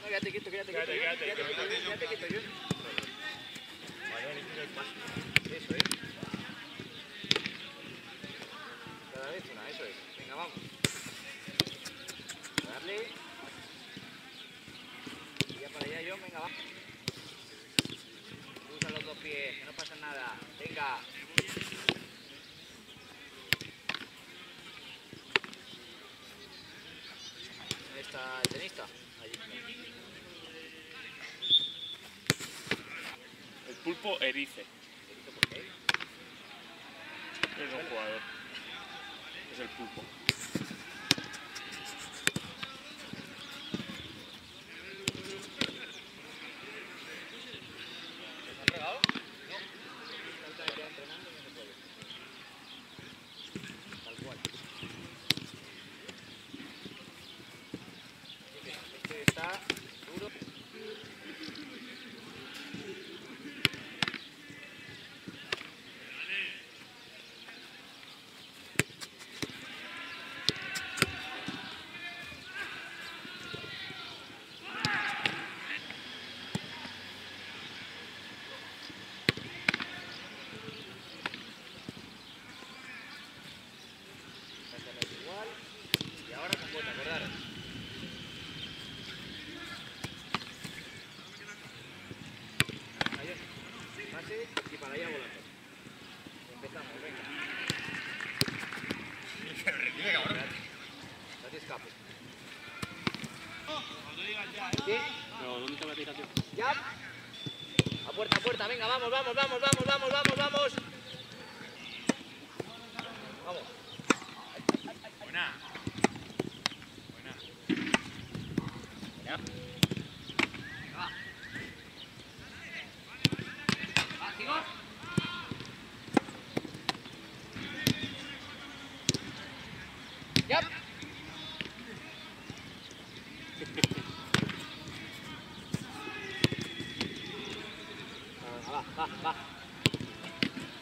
No, quédate quieto, quédate quieto. Quédate, quédate, quédate, quédate quieto. Vale, vale, el paso. Eso es. Cada vez una, eso es. Venga, vamos. Darle. Y ya para allá yo, venga, vamos. Usa los dos pies, que no pasa nada. Venga. Está el tenista? Allí. El pulpo erice. ¿Por qué? Es un jugador. Es el pulpo. ¿Se han pegado? No. Falta de quedar entrenando y no se puede. Tal cual. Este está duro. Exactamente igual. Y ahora con bota, acordaros. Ahí Pase y para allá volando. Empezamos, venga. No ¿dónde está la? ¿Ya? A puerta, a puerta, venga, vamos, vamos, vamos, vamos, vamos, vamos, vamos. Vamos. Buena. Ya. Va, va, va. Ven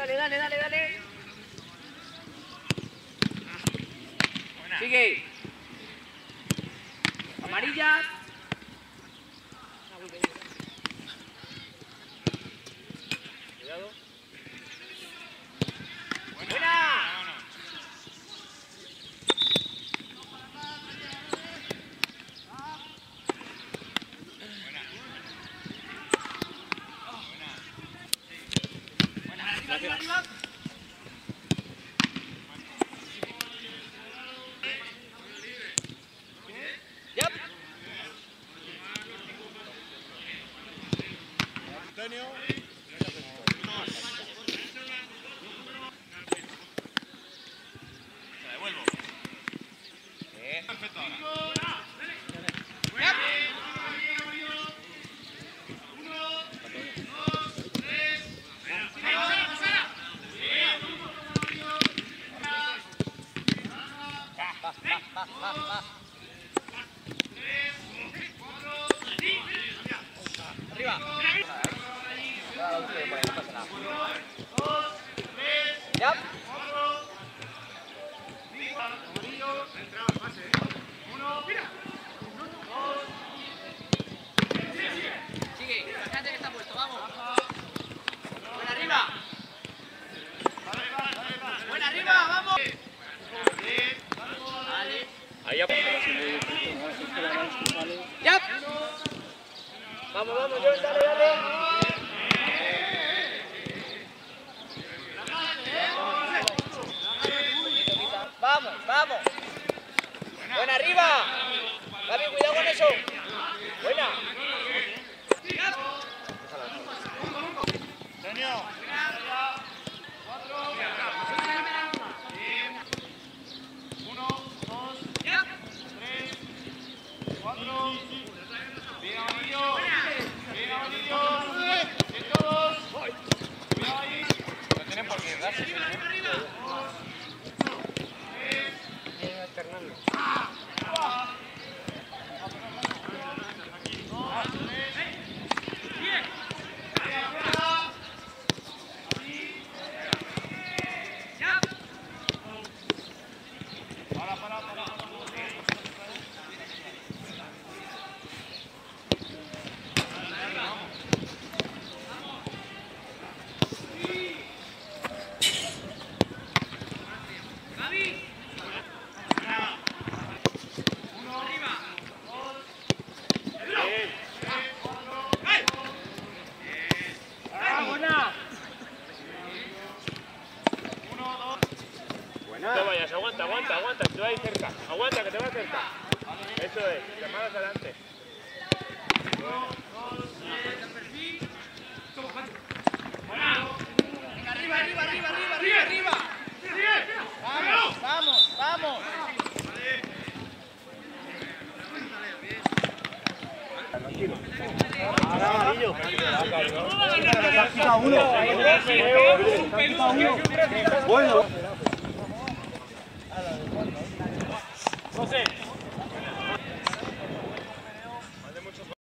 dale, dale, dale, dale. Buena. Sigue. Amarilla. Cuidado. Buena. Vámonos. Buena. Buena. Arriba, arriba, arriba. Ya. Devuelvo. Eh. Perfecto. Va, va, va, va, va. Arriba. Ya. Sigue, fíjate que está puesto, vamos. Buena arriba. Buena arriba, vamos. Vale. Ahí ya. Ya. Vamos, vamos, John, dale, dale. Vamos. Buena arriba. Gaby, cuidado con eso. Buena. Antonio. Uno, dos, tres, cuatro. Bien. Bien. Bien. Cuidado ahí. No tienen por qué Ah! No te vayas, aguanta, aguanta, aguanta, que te va a ir cerca. Aguanta, que te va cerca. Eso es, llamadas adelante. Arriba, arriba, arriba, arriba, arriba, arriba. Vamos, vamos, vamos. José.